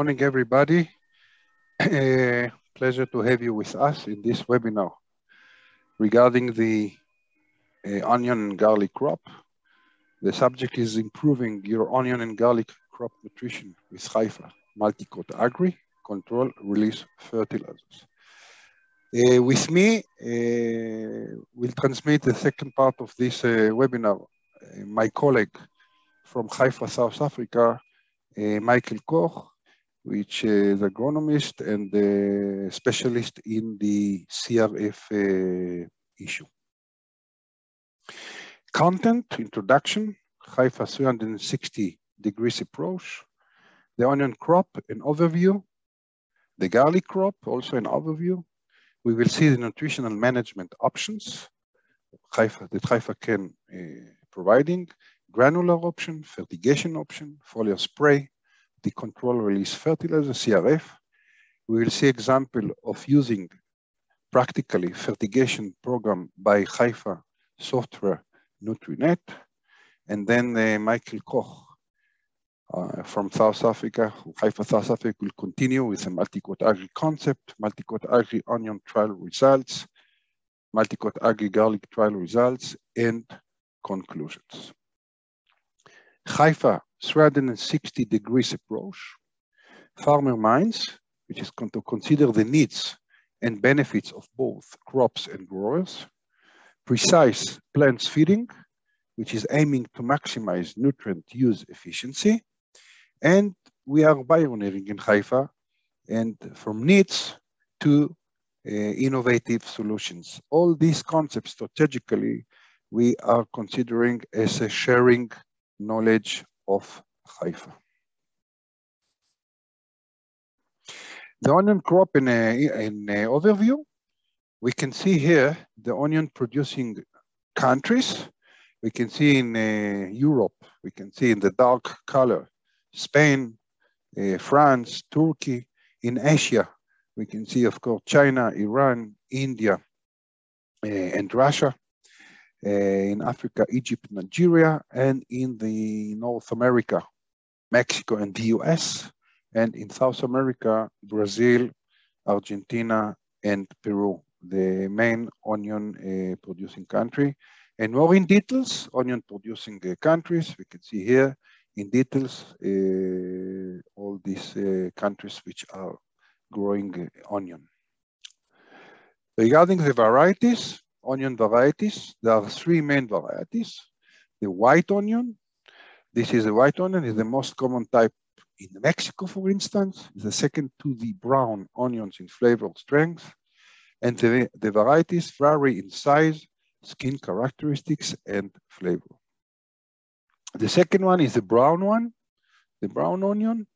Good morning, everybody. Uh, pleasure to have you with us in this webinar regarding the uh, onion and garlic crop. The subject is improving your onion and garlic crop nutrition with Haifa Multicote Agri Control Release Fertilizers. Uh, with me, will transmit the second part of this webinar, my colleague from Haifa, South Africa, Michael Koch, which is agronomist and a specialist in the CRF uh, issue. Content, introduction, Haifa 360 degrees approach, the onion crop, an overview, the garlic crop, also an overview. We will see the nutritional management options Haifa, that Haifa can uh, providing, granular option, fertigation option, foliar spray, the control release fertilizer, CRF. We will see example of using practically fertigation program by Haifa software Nutrinet. And then uh, Michael Koch uh, from South Africa, Haifa, South Africa will continue with the Multicote agri concept, Multicote agri onion trial results, Multicote agri garlic trial results, and conclusions. Haifa 360 degrees approach, farmer minds, which is going to consider the needs and benefits of both crops and growers, precise plants feeding, which is aiming to maximize nutrient use efficiency, and we are pioneering in Haifa, and from needs to uh, innovative solutions. All these concepts strategically we are considering as a sharing knowledge of Haifa. The onion crop in a, in a overview, we can see here the onion producing countries. We can see in uh, Europe, we can see in the dark color, Spain, uh, France, Turkey. In Asia, we can see, of course, China, Iran, India, uh, and Russia. Uh, in Africa, Egypt, Nigeria, and in the North America, Mexico and the US, and in South America, Brazil, Argentina, and Peru, the main onion uh, producing country. And more in details, onion producing uh, countries, we can see here in details uh, all these uh, countries which are growing onion. Regarding the varieties, onion varieties, there are three main varieties. The white onion, this is the white onion, is the most common type in Mexico, for instance. The second to the brown onions in flavor strength. And the, the varieties vary in size, skin characteristics, and flavor. The second one is the brown one, the brown onion.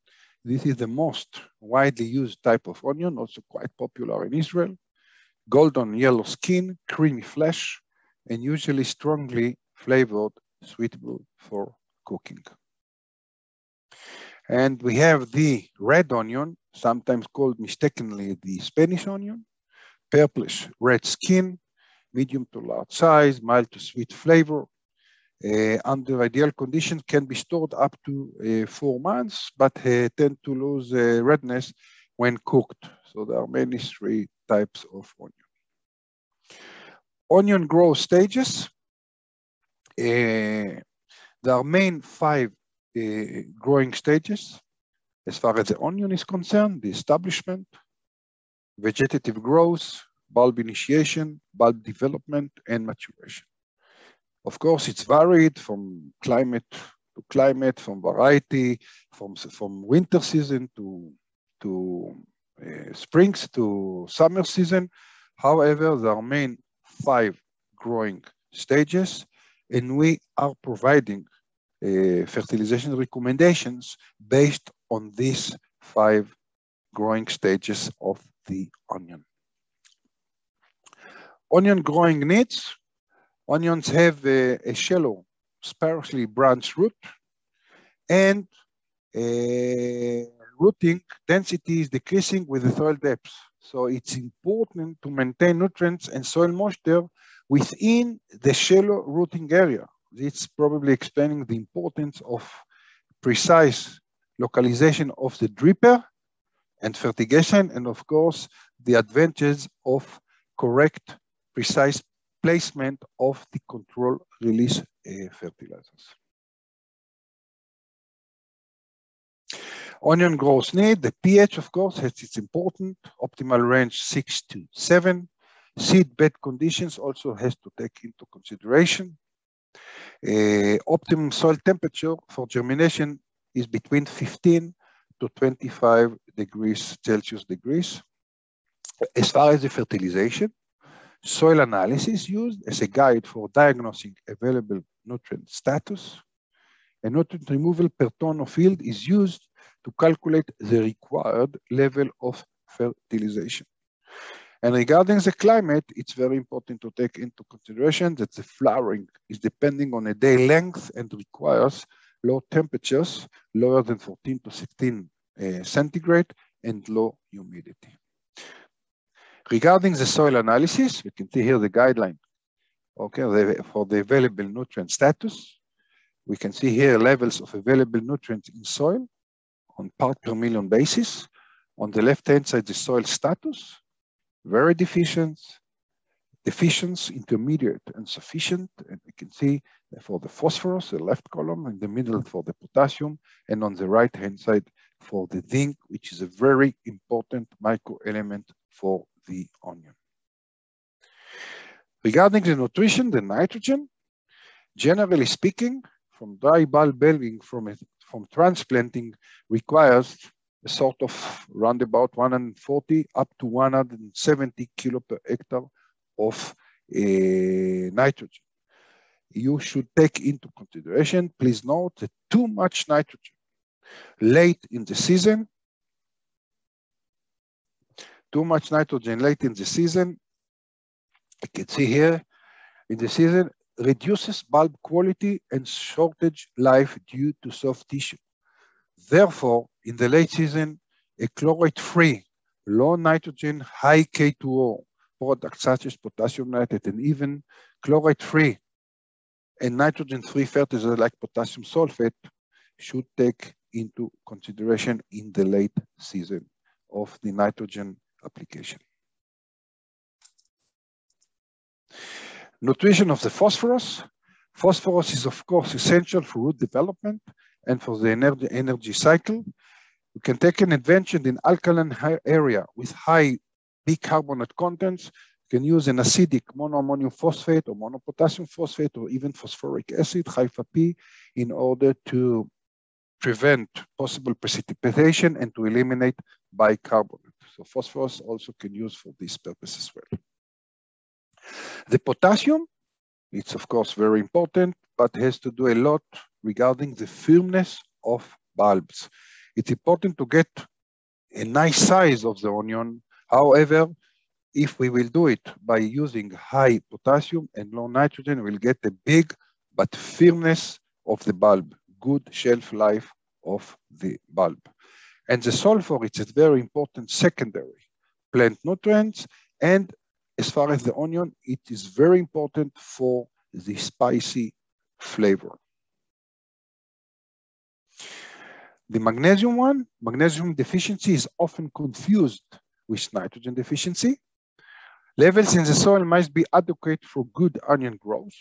This is the most widely used type of onion, also quite popular in Israel. Golden yellow skin, creamy flesh, and usually strongly flavored, suitable for cooking. And we have the red onion, sometimes called mistakenly the Spanish onion, purplish red skin, medium to large size, mild to sweet flavor, uh, under ideal conditions can be stored up to uh, four months, but uh, tend to lose redness when cooked. So there are many three types of onion. Onion growth stages. there are main five growing stages as far as the onion is concerned, the establishment, vegetative growth, bulb initiation, bulb development, and maturation. Of course, it's varied from climate to climate, from variety, from, from winter season to, to uh, springs to summer season. However, there are main five growing stages, and we are providing uh, fertilization recommendations based on these five growing stages of the onion. Onion growing needs, Onions have a, a shallow, sparsely branched root, and uh, rooting density is decreasing with the soil depth. So it's important to maintain nutrients and soil moisture within the shallow rooting area. It's probably explaining the importance of precise localization of the dripper and fertigation, and of course, the advantages of correct, precise placement of the control release uh, fertilizers. Onion growth need, the pH, of course, has its important, optimal range six to seven. Seed bed conditions also has to take into consideration. Uh, optimum soil temperature for germination is between 15 to 25 degrees Celsius degrees. As far as the fertilization, soil analysis used as a guide for diagnosing available nutrient status. A nutrient removal per ton of field is used to calculate the required level of fertilization. And regarding the climate, it's very important to take into consideration that the flowering is depending on a day length and requires low temperatures, lower than 14 to 16 uh, centigrade, and low humidity. Regarding the soil analysis, we can see here the guideline okay, for the available nutrient status. We can see here levels of available nutrients in soil on part per million basis. On the left-hand side, the soil status, very deficient, deficient, intermediate, and sufficient. And we can see for the phosphorus, the left column, in the middle for the potassium, and on the right-hand side for the zinc, which is a very important microelement for the onion. Regarding the nutrition, the nitrogen, generally speaking, from dry bulb bulbing from, a, from transplanting requires a sort of roundabout 140 up to 170 kilo per hectare of uh, nitrogen. You should take into consideration, please note that too much nitrogen late in the season, too much nitrogen late in the season, you can see here in the season, reduces bulb quality and shortage life due to soft tissue. Therefore, in the late season, a chloride-free, low nitrogen, high K2O product such as potassium nitrate and even chloride-free and nitrogen-free fertilizer like potassium sulfate should take into consideration in the late season of the nitrogen application. Nutrition of the phosphorus. Phosphorus is of course essential for root development and for the energy, energy cycle. We can take an advantage in alkaline area with high bicarbonate contents. You can use an acidic monoammonium phosphate or monopotassium phosphate or even phosphoric acid, Haifa P, in order to prevent possible precipitation and to eliminate bicarbonate. So phosphorus also can use for this purpose as well. The potassium, it's of course very important, but has to do a lot regarding the firmness of bulbs. It's important to get a nice size of the onion. However, if we will do it by using high potassium and low nitrogen, we'll get a big but firmness of the bulb, good shelf life of the bulb. And the sulfur, it's a very important secondary plant nutrients. And as far as the onion, it is very important for the spicy flavor. The magnesium one, magnesium deficiency is often confused with nitrogen deficiency. Levels in the soil must be adequate for good onion growth.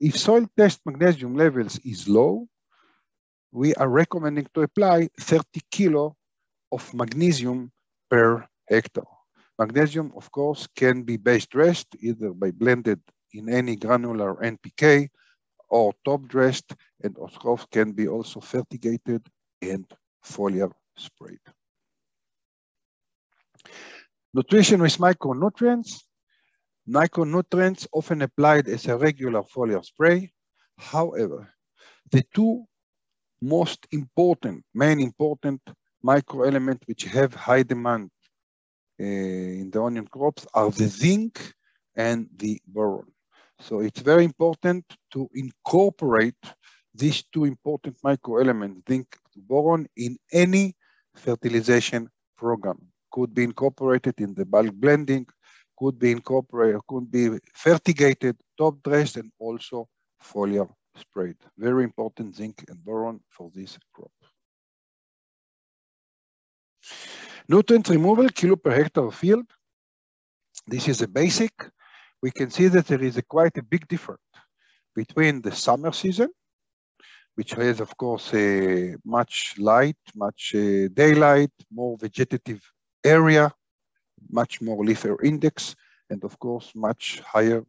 If soil test magnesium levels is low, we are recommending to apply 30 kilo of magnesium per hectare. Magnesium, of course, can be base dressed either by blended in any granular NPK or top dressed, and of course can be also fertigated and foliar sprayed. Nutrition with micronutrients. Micronutrients often applied as a regular foliar spray. However, the two most important, main important microelement which have high demand Uh, in the onion crops are the zinc and the boron. So it's very important to incorporate these two important microelements, zinc boron, in any fertilization program. Could be incorporated in the bulk blending, could be incorporated, could be fertigated, top dressed, and also foliar sprayed. Very important zinc and boron for this crop. Nutrient removal, kilo per hectare field. This is a basic. We can see that there is a quite a big difference between the summer season, which has, of course, a much light, much uh, daylight, more vegetative area, much more leaf index, and of course, much higher,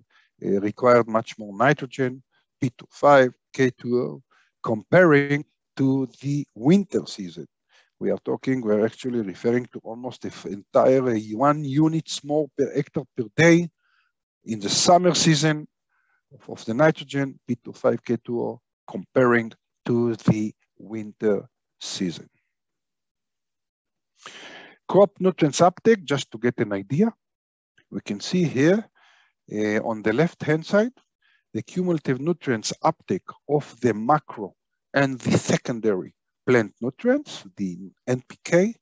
uh, required much more nitrogen, P25, K2O, comparing to the winter season. We are talking, we're actually referring to almost the entire uh, one units more per hectare per day in the summer season of, the nitrogen, P25, K2O, comparing to the winter season. Crop nutrients uptake, just to get an idea, we can see here uh, on the left-hand side, the cumulative nutrients uptake of the macro and the secondary plant nutrients, the NPK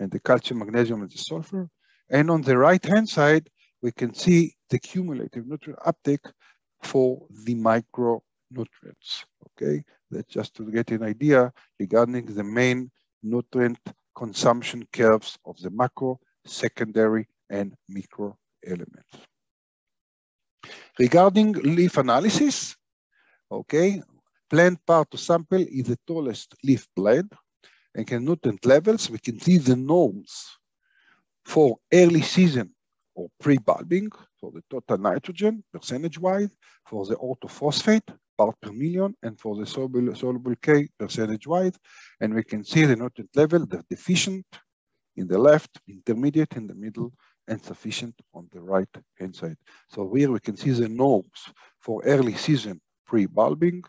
and the calcium, magnesium, and the sulfur. And on the right-hand side, we can see the cumulative nutrient uptake for the micronutrients, okay? That's just to get an idea regarding the main nutrient consumption curves of the macro, secondary, and micro elements. Regarding leaf analysis, okay, plant part to sample is the tallest leaf blade and can nutrient levels. We can see the norms for early season or pre-bulbing for the total nitrogen percentage-wise, for the orthophosphate part per million, and for the soluble, soluble K percentage-wise. And we can see the nutrient level, the deficient in the left, intermediate in the middle, and sufficient on the right hand side. So here we can see the norms for early season pre-bulbing,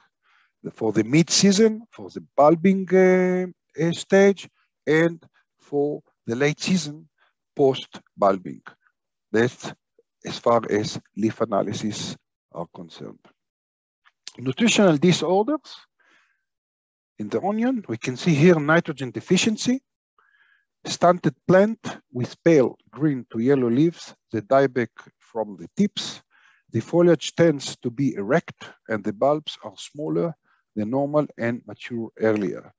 for the mid-season, for the bulbing uh, stage, and for the late season post-bulbing. That's as far as leaf analysis are concerned. Nutritional disorders. In the onion, we can see here nitrogen deficiency, stunted plant with pale green to yellow leaves, the dieback from the tips. The foliage tends to be erect and the bulbs are smaller than normal and mature earlier.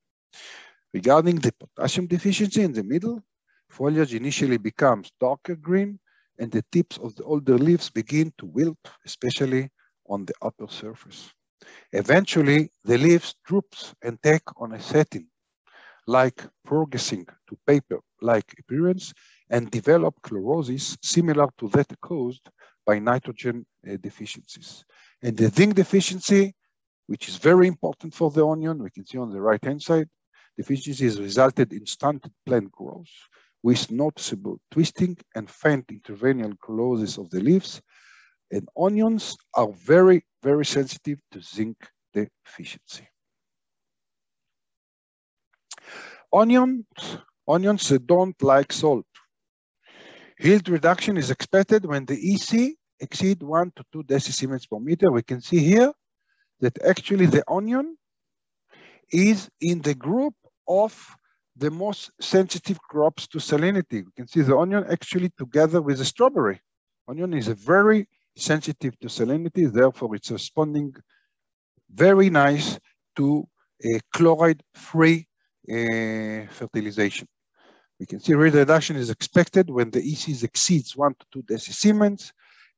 Regarding the potassium deficiency in the middle, foliage initially becomes darker green and the tips of the older leaves begin to wilt, especially on the upper surface. Eventually, the leaves droops and take on a setting like progressing to paper-like appearance and develop chlorosis similar to that caused by nitrogen uh, deficiencies. And the zinc deficiency, which is very important for the onion, we can see on the right-hand side, deficiency has resulted in stunted plant growth with noticeable twisting and faint interveinal chlorosis of the leaves. And onions are very, very sensitive to zinc deficiency. Onions, onions don't like salt. Yield reduction is expected when the EC exceed one to two decisiemens per meter. We can see here that actually the onion is in the group of the most sensitive crops to salinity. We can see the onion actually together with the strawberry. Onion is a very sensitive to salinity, therefore it's responding very nice to a chloride-free uh, fertilization. We can see rate reduction is expected when the ECs exceeds one to two decisiemens.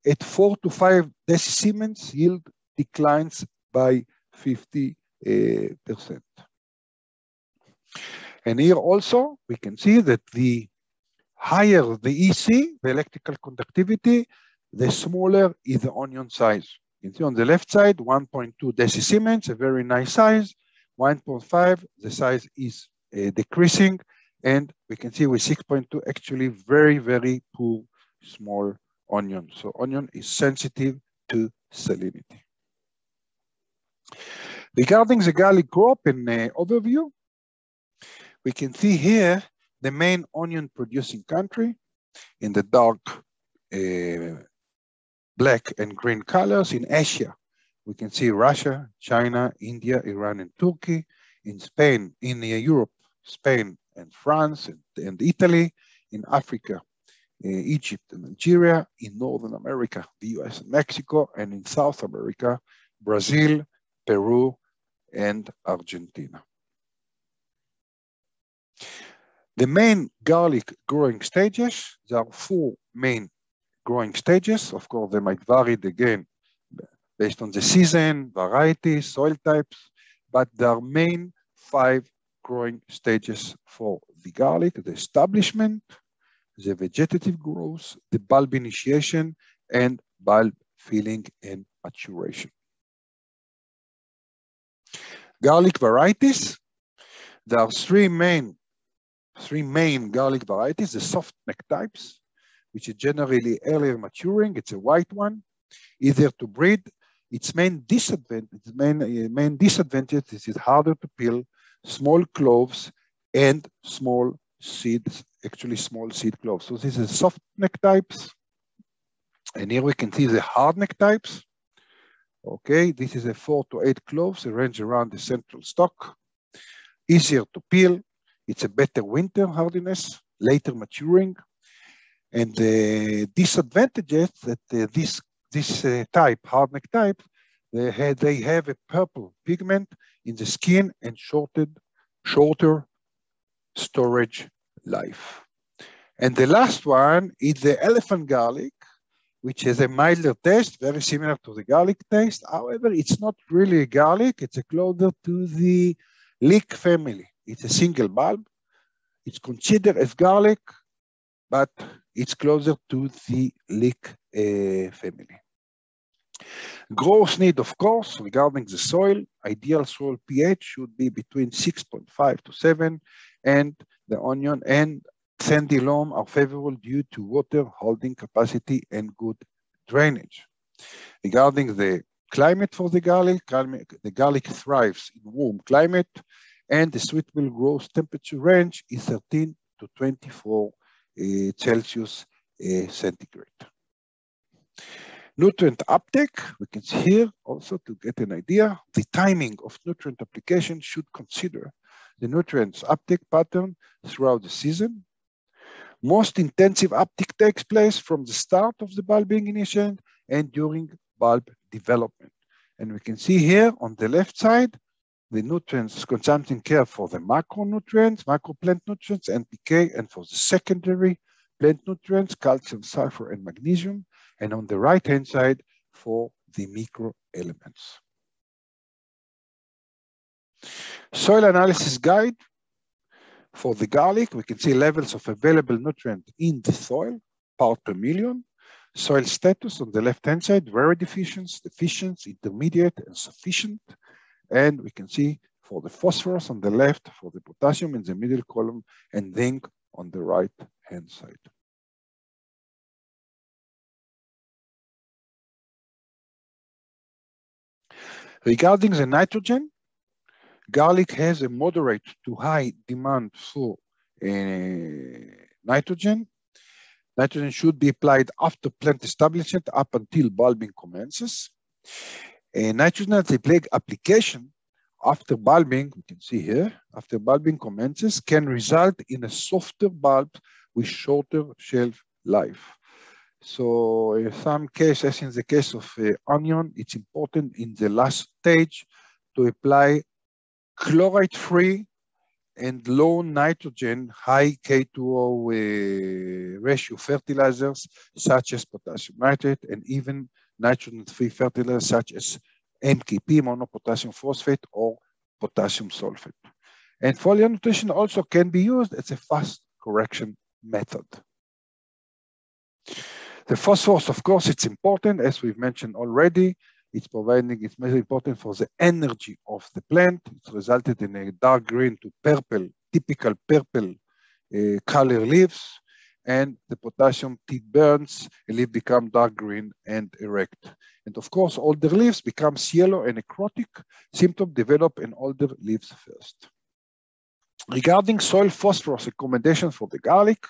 At four to five decisiemens, yield declines by 50 uh, percent. And here also, we can see that the higher the EC, the electrical conductivity, the smaller is the onion size. You can see on the left side, 1.2 decisiemens, a very nice size. 1.5, the size is uh, decreasing. And we can see with 6.2, actually very, very poor small onion. So onion is sensitive to salinity. Regarding the garlic crop in uh, overview, we can see here the main onion producing country in the dark uh, black and green colors in Asia. We can see Russia, China, India, Iran, and Turkey. In Spain, in Europe, Spain and France and, and Italy. In Africa, uh, Egypt and Nigeria. In Northern America, the US and Mexico. And in South America, Brazil, Peru, and Argentina. The main garlic growing stages, there are four main growing stages. Of course, they might vary again based on the season, variety, soil types, but there are main five growing stages for the garlic, the establishment, the vegetative growth, the bulb initiation, and bulb filling and maturation. Garlic varieties, there are three main, three main garlic varieties, the soft neck types, which is generally earlier maturing, it's a white one, easier to breed. Its main disadvantage, main, uh, main disadvantage is it's harder to peel, small cloves, and small seeds, actually small seed cloves. So this is soft neck types. And here we can see the hard neck types. Okay, this is a four to eight cloves arranged around the central stalk. Easier to peel. It's a better winter hardiness, later maturing. And the disadvantages that uh, this, this uh, type, hardneck type, they have, they have a purple pigment in the skin and shorted, shorter storage life. And the last one is the elephant garlic, which has a milder taste, very similar to the garlic taste. However, it's not really a garlic, it's a closer to the leek family. It's a single bulb. It's considered as garlic, but it's closer to the leek uh, family. Growth need, of course, regarding the soil, ideal soil pH should be between 6.5 to 7, and the onion and sandy loam are favorable due to water holding capacity and good drainage. Regarding the climate for the garlic, the garlic thrives in warm climate and the suitable growth temperature range is 13 to 24 uh, Celsius uh, centigrade. Nutrient uptake, we can see here also to get an idea, the timing of nutrient application should consider the nutrients uptake pattern throughout the season most intensive uptick takes place from the start of the bulbing initiation and during bulb development. And we can see here on the left side, the nutrients consumption care for the macronutrients, macro plant nutrients, NPK, and for the secondary plant nutrients, calcium, sulfur, and magnesium. And on the right-hand side for the micro elements. Soil analysis guide for the garlic, we can see levels of available nutrient in the soil, part per million. Soil status on the left-hand side, very deficient, deficient, intermediate, and sufficient. And we can see for the phosphorus on the left, for the potassium in the middle column, and zinc on the right-hand side. Regarding the nitrogen, Garlic has a moderate to high demand for uh, nitrogen. Nitrogen should be applied after plant establishment up until bulbing commences. A nitrogen application after bulbing, we can see here, after bulbing commences, can result in a softer bulb with shorter shelf life. So in some cases, in the case of uh, onion, it's important in the last stage to apply chloride-free and low nitrogen, high K2O uh, ratio fertilizers such as potassium nitrate and even nitrogen-free fertilizers such as MKP, monopotassium phosphate or potassium sulfate. And foliar nutrition also can be used as a fast correction method. The phosphorus, of course, it's important, as we've mentioned already. It's providing, it's very important for the energy of the plant. It's resulted in a dark green to purple, typical purple uh, color leaves. And the potassium tip burns, a leaf become dark green and erect. And of course, older leaves becomes yellow and necrotic. Symptoms develop in older leaves first. Regarding soil phosphorus recommendation for the garlic,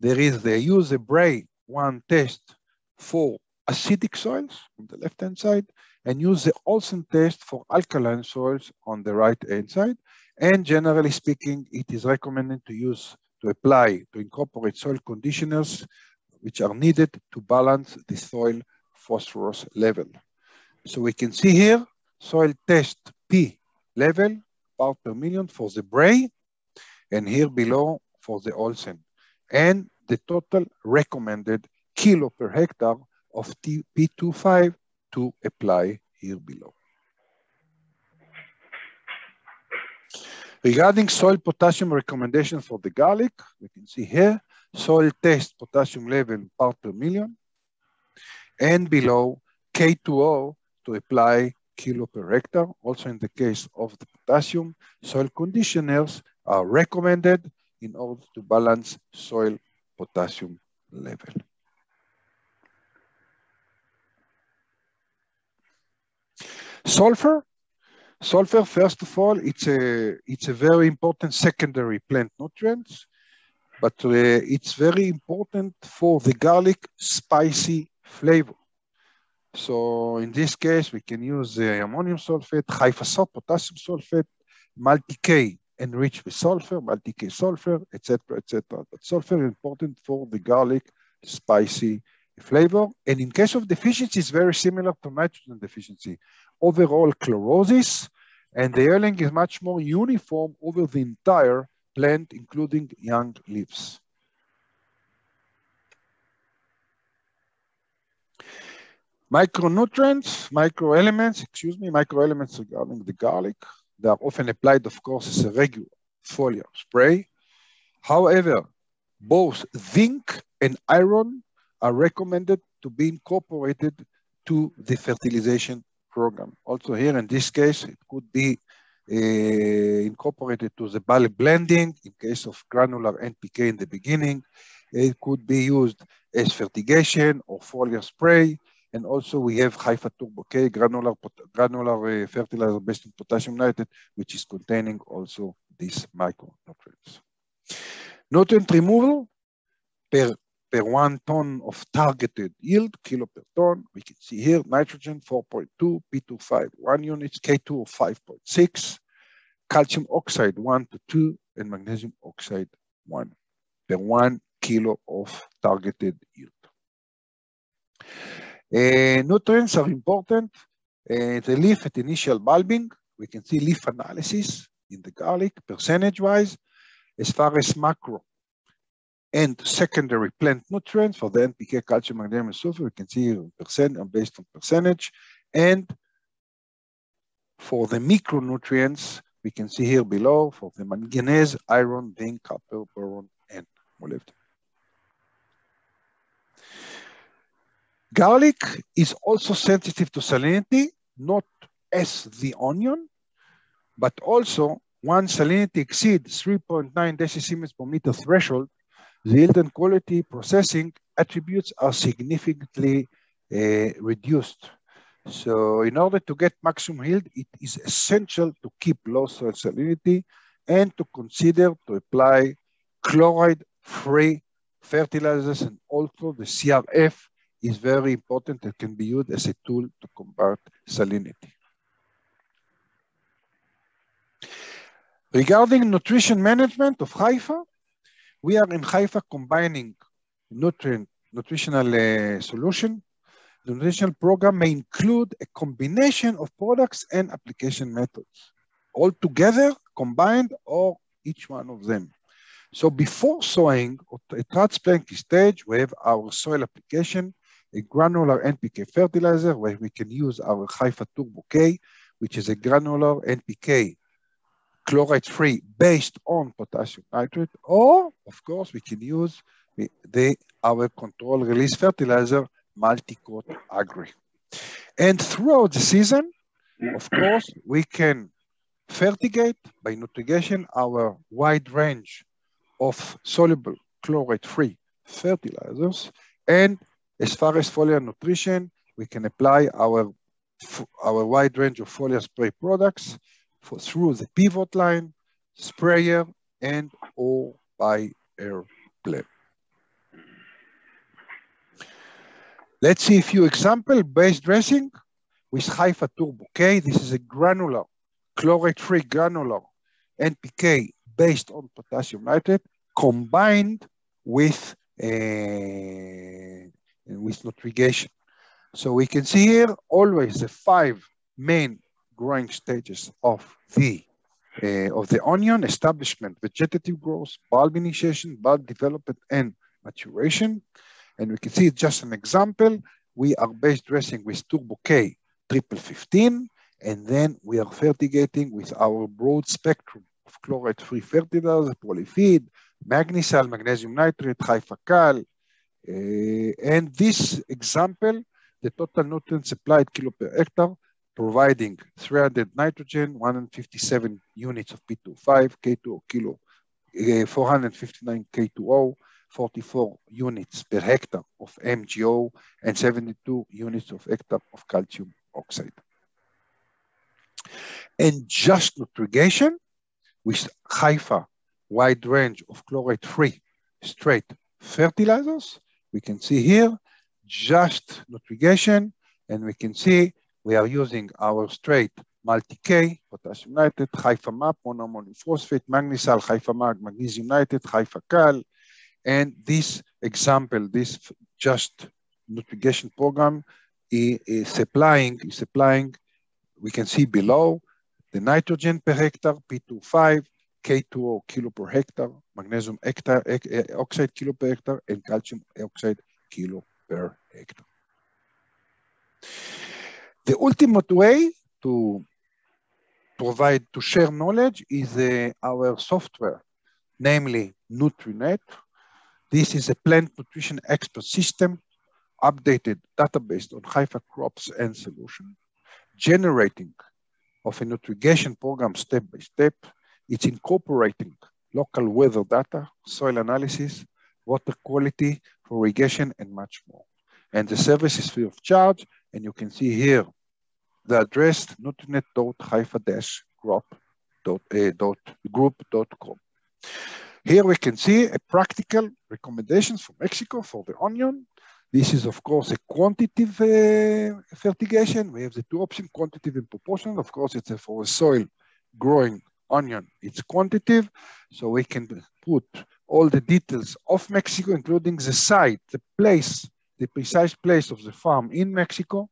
there is the use a Bray one test for acidic soils on the left-hand side and use the Olsen test for alkaline soils on the right-hand side. And generally speaking, it is recommended to use, to apply, to incorporate soil conditioners which are needed to balance the soil phosphorus level. So we can see here, soil test P level, part per million for the Bray, and here below for the Olsen and the total recommended kilo per hectare of P25 to apply here below. Regarding soil potassium recommendation for the garlic, we can see here, soil test potassium level part per million, and below K2O to apply kilo per hectare. Also in the case of the potassium, soil conditioners are recommended in order to balance soil potassium level. Sulfur. Sulfur, first of all, it's a, it's a very important secondary plant nutrient, but uh, it's very important for the garlic spicy flavor. So in this case, we can use uh, ammonium sulfate, Hyphasol, potassium sulfate, multi-K enriched with sulfur, multi-K sulfur, etc., etc. But sulfur is important for the garlic spicy flavor. And in case of deficiency, it's very similar to nitrogen deficiency. Overall chlorosis, and the yellowing is much more uniform over the entire plant, including young leaves. Micronutrients, microelements, excuse me, microelements regarding the garlic. They are often applied, of course, as a regular foliar spray. However, both zinc and iron are recommended to be incorporated to the fertilization program. Also here in this case, it could be uh, incorporated to the bulk blending in case of granular NPK in the beginning. It could be used as fertigation or foliar spray and also we have Haifa Turbo K, granular, granular uh, fertilizer based on potassium nitrate, which is containing also these micronutrients. Nutrient removal per, per one ton of targeted yield, kilo per ton. We can see here nitrogen 4.2, P25 1 units, K2 of 5.6, calcium oxide 1 to 2, and magnesium oxide 1 per one kilo of targeted yield. Uh, nutrients are important. Uh, the leaf at initial bulbing, we can see leaf analysis in the garlic percentage-wise. As far as macro and secondary plant nutrients for the NPK, calcium, magnesium, and sulfur, we can see percent uh, based on percentage. And for the micronutrients, we can see here below for the manganese, iron, zinc, copper, boron, and molybdenum. Garlic is also sensitive to salinity, not as the onion, but also once salinity exceeds 3.9 decisiemens per meter threshold, yield and quality processing attributes are significantly uh, reduced. So in order to get maximum yield, it is essential to keep low soil salinity and to consider to apply chloride-free fertilizers and also the CRF is very important. It can be used as a tool to combat salinity. Regarding nutrition management of Haifa, we are in Haifa combining nutrient nutritional uh, solution. The nutritional program may include a combination of products and application methods, all together, combined, or each one of them. So before sowing at transplanting stage, we have our soil application, a granular NPK fertilizer where we can use our Haifa Turbo K, which is a granular NPK chloride-free based on potassium nitrate, or of course we can use the, the our control release fertilizer, Multicote Agri. And throughout the season, of course, we can fertigate by Nutrigation our wide range of soluble chloride-free fertilizers and as far as foliar nutrition, we can apply our, our wide range of foliar spray products for, through the pivot line, sprayer, and or by air blend. Let's see a few example base dressing with Haifa Turbo K. This is a granular, chloride-free granular NPK based on potassium nitrate combined with a with Nutrigation. So we can see here always the five main growing stages of the uh, of the onion, establishment, vegetative growth, bulb initiation, bulb development, and maturation. And we can see just an example. We are base dressing with Turbo K triple 15, and then we are fertigating with our broad spectrum of chloride-free fertilizers, polyfeed, Magnisal, magnesium nitrate, Haifa Cal. Uh, and this example, the total nutrient supplied kilo per hectare, providing 300 nitrogen, 157 units of P25, K2O kilo, uh, 459 K2O, 44 units per hectare of MgO, and 72 units of hectare of calcium oxide. And just Nutrigation with Haifa wide range of chloride-free straight fertilizers. We can see here just Nutrigation, and we can see we are using our straight multi-K, potassium nitrate, Haifa MAP, monoammonium phosphate, Magnisal, Haifa MAG, magnesium nitrate, Haifa Cal, and this example, this just Nutrigation program is, is supplying, is supplying, we can see below the nitrogen per hectare, P25, K2O kilo per hectare, magnesium hectare, eh, eh, oxide kilo per hectare, and calcium oxide kilo per hectare. The ultimate way to provide, to share knowledge is uh, our software, namely NutriNet. This is a plant nutrition expert system, updated database on Haifa crops and solution, generating of a nutrition program step by step. It's incorporating local weather data, soil analysis, water quality for irrigation, and much more. And the service is free of charge. And you can see here the address nutrinet.haifa-group.com. Here we can see a practical recommendations for Mexico for the onion. This is, of course, a quantitative uh, fertigation. We have the two options, quantitative and proportional. Of course, it's a, for a soil growing onion. It's quantitative, so we can put all the details of Mexico, including the site, the place, the precise place of the farm in Mexico,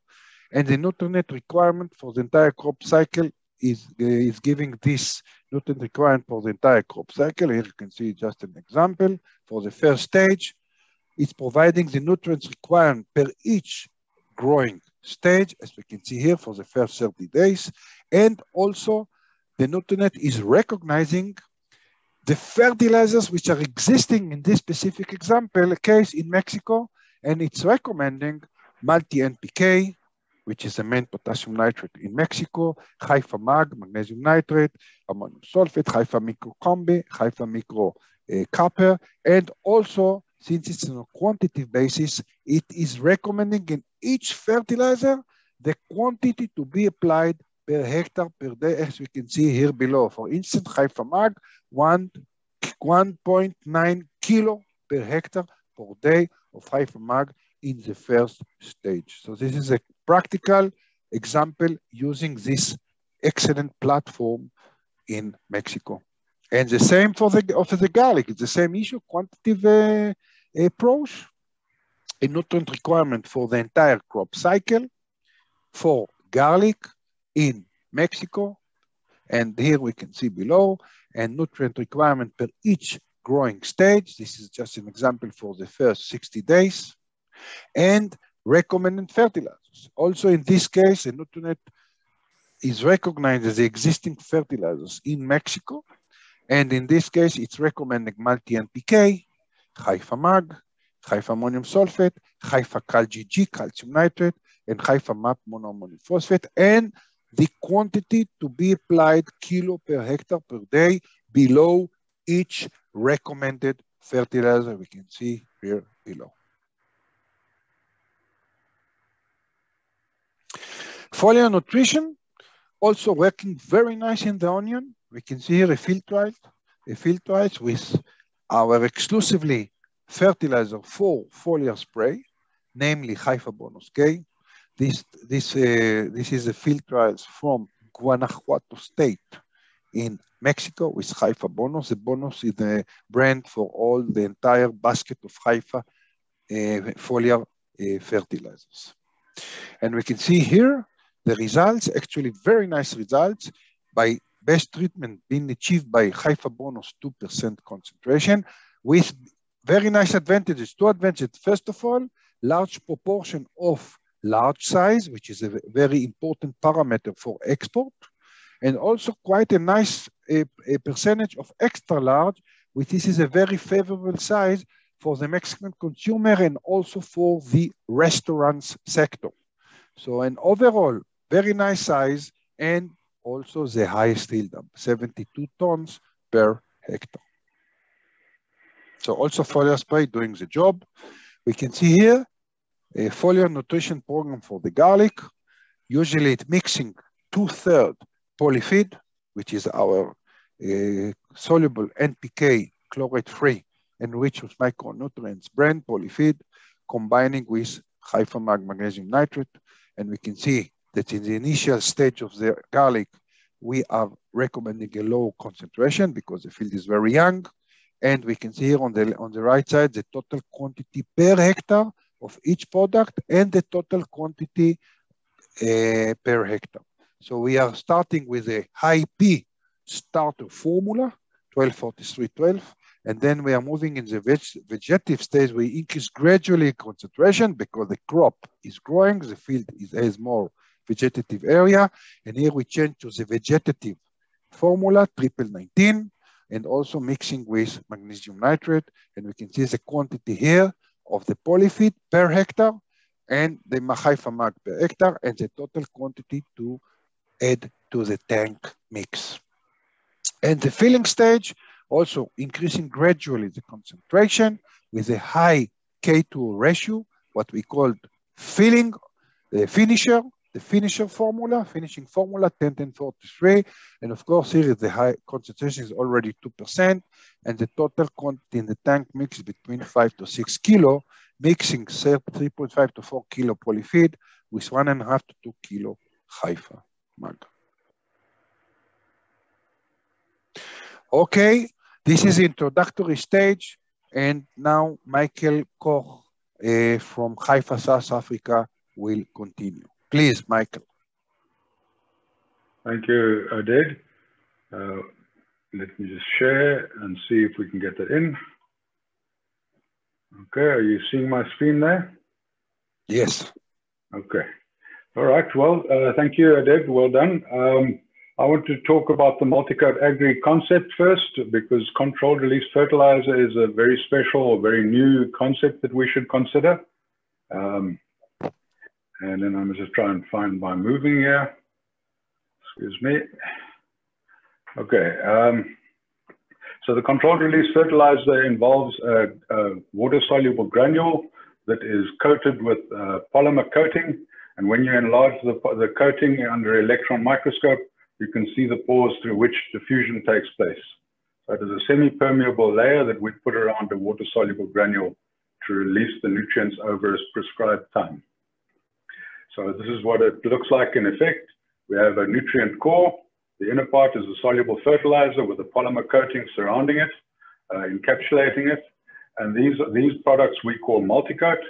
and the nutrient requirement for the entire crop cycle is, uh, is giving this NutriNet requirement for the entire crop cycle. Here you can see just an example. For the first stage, it's providing the nutrients required per each growing stage, as we can see here for the first 30 days. And also the nutrient is recognizing the fertilizers which are existing in this specific example case in Mexico, and it's recommending multi-NPK, which is a main potassium nitrate in Mexico, Haifa Mag, magnesium nitrate, ammonium sulfate, Haifa Micro Combi, Haifa Micro uh, Copper, and also since it's on a quantitative basis, it is recommending in each fertilizer the quantity to be applied per hectare per day, as we can see here below. For instance, Haifa Mag, 1.9 kilo per hectare per day of Haifa Mag in the first stage. So this is a practical example using this excellent platform in Mexico. And the same for the, for the garlic, it's the same issue, quantitative uh, approach, a nutrient requirement for the entire crop cycle for garlic in Mexico. And here we can see below, and nutrient requirement per each growing stage. This is just an example for the first 60 days. And recommended fertilizers. Also in this case, the NutriNet is recognized as the existing fertilizers in Mexico. And in this case, it's recommending multi-NPK, Haifa Mag, Haifa ammonium sulfate, Haifa Cal GG, calcium nitrate, and Haifa MAP monoammonium phosphate, and the quantity to be applied kilo per hectare per day below each recommended fertilizer we can see here below. Foliar nutrition also working very nice in the onion. We can see here a field trial, a field trial with our exclusively fertilizer for foliar spray, namely Haifa Bonus K. This, this, uh, this is a field trials from Guanajuato State in Mexico with Haifa Bonus. The Bonus is the brand for all the entire basket of Haifa uh, foliar uh, fertilizers. And we can see here the results, actually very nice results by best treatment being achieved by Haifa bonus 2% concentration with very nice advantages. Two advantages. First of all, large proportion of large size, which is a very important parameter for export, and also quite a nice a, a percentage of extra large, which this is a very favorable size for the Mexican consumer and also for the restaurants sector. So an overall very nice size and also the highest yield, um, 72 tons per hectare. So also foliar spray doing the job. We can see here a foliar nutrition program for the garlic. Usually it mixing two-third polyfeed, which is our uh, soluble NPK chloride-free enriched with micronutrients brand polyfeed, combining with Haifa Mag magnesium nitrate. And we can see that in the initial stage of the garlic, we are recommending a low concentration because the field is very young. And we can see here on the, on the right side, the total quantity per hectare of each product and the total quantity uh, per hectare. So we are starting with a high P starter formula, 124312, and then we are moving in the veg vegetative stage, we increase gradually concentration because the crop is growing, the field is, has more vegetative area, and here we change to the vegetative formula, triple 19, and also mixing with magnesium nitrate. And we can see the quantity here of the polyfeed per hectare and the Haifa Mag per hectare and the total quantity to add to the tank mix. And the filling stage, also increasing gradually the concentration with a high K2 ratio, what we call filling, the finisher, the finisher formula, finishing formula 10-10-43. And of course, here the high concentration is already 2%, and the total quantity in the tank mix between 5 to 6 kilo, mixing 3.5 to 4 kilo polyfeed with 1.5 to 2 kilo Haifa Okay, this is introductory stage, and now Michael Koch uh, from Haifa, South Africa will continue. Please, Michael. Thank you, Oded. Uh, let me just share and see if we can get that in. Okay, are you seeing my screen there? Yes. Okay. All right, well, uh, thank you, Oded. Well done. Um, I want to talk about the Multicote agri concept first because controlled release fertilizer is a very special or very new concept that we should consider. Um, and then I'm just try and find my moving here. Excuse me. Okay. Um, so the controlled release fertilizer involves a, a water-soluble granule that is coated with uh, polymer coating. And when you enlarge the, the coating under electron microscope, you can see the pores through which diffusion takes place. So it is a semi-permeable layer that we put around a water-soluble granule to release the nutrients over a prescribed time. So this is what it looks like in effect. We have a nutrient core. The inner part is a soluble fertilizer with a polymer coating surrounding it, uh, encapsulating it. And these, these products we call Multicote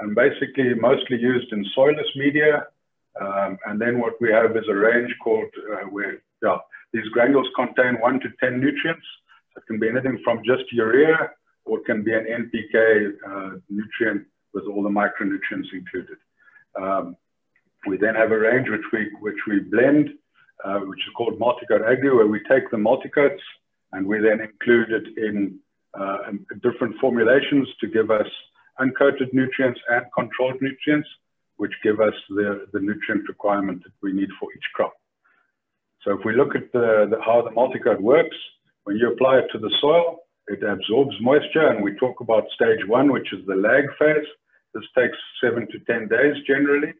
and basically mostly used in soilless media. Um, and then what we have is a range called uh, where yeah, these granules contain one to 10 nutrients. So it can be anything from just urea or it can be an NPK uh, nutrient with all the micronutrients included. Um, we then have a range which we, which we blend, uh, which is called Multicote agri, where we take the Multicotes and we then include it in uh, different formulations to give us uncoated nutrients and controlled nutrients, which give us the, the nutrient requirement that we need for each crop. So if we look at the, the, how the Multicote works, when you apply it to the soil, it absorbs moisture, and we talk about stage one, which is the lag phase. This takes seven to 10 days generally.